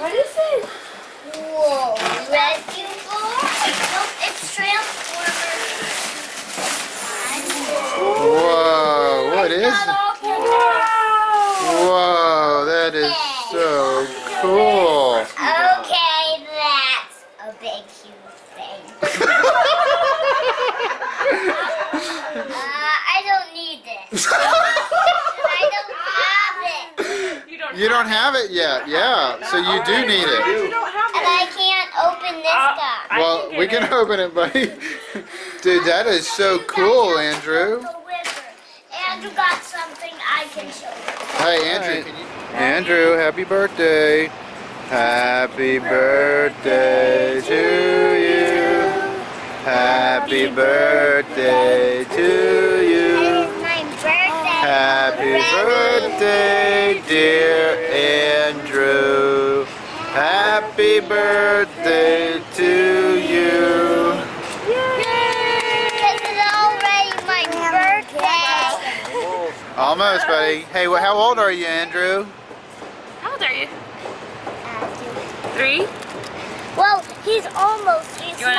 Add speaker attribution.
Speaker 1: What is it?
Speaker 2: Whoa, rescue ball? Nope, it's Transformers.
Speaker 3: Whoa, what is it? Whoa, that is so cool.
Speaker 2: Okay, that's a big, huge thing. uh, I don't need this. I don't have it.
Speaker 1: You don't.
Speaker 3: You don't have it yet, yeah, so you do need
Speaker 1: You
Speaker 3: it.
Speaker 1: don't have
Speaker 2: And. I can't open this
Speaker 1: Uh,
Speaker 2: guy.
Speaker 1: I
Speaker 3: Well,
Speaker 1: can
Speaker 3: we can
Speaker 1: it.
Speaker 3: open it, buddy. Dude, that is so cool, Andrew.
Speaker 2: Andrew got something I can show you.
Speaker 3: Hey, Andrew, can you... Andrew, happy birthday. Happy birthday to you. Happy birthday to you.
Speaker 2: my birthday.
Speaker 3: Happy birthday, dear Andrew. Happy birthday to you.
Speaker 2: Because it's already my birthday.
Speaker 3: Almost, buddy. Hey, well, how old are you, Andrew?
Speaker 1: How old are you? Uh, Three?
Speaker 2: Well, he's almost. He's
Speaker 1: You wanna